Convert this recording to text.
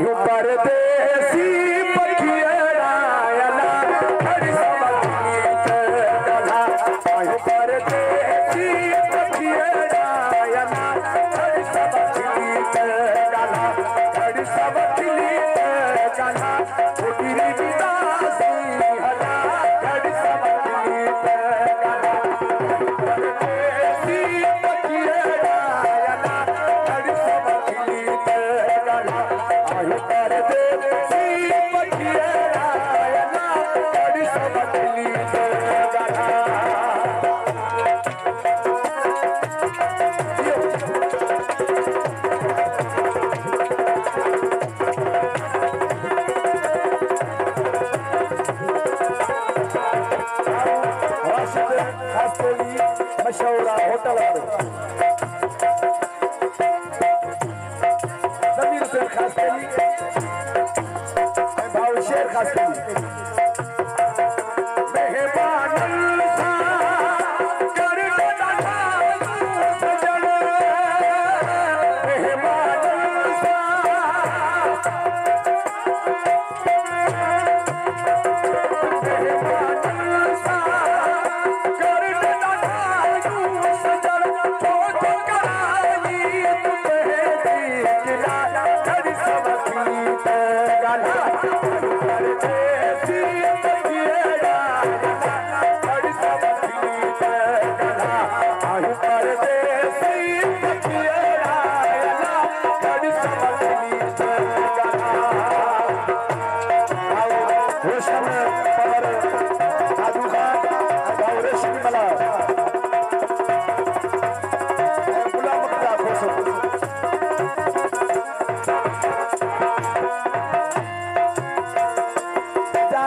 آهيون ಅಶೌರ ಹೋಟೆಲ್ ಅದು रोशन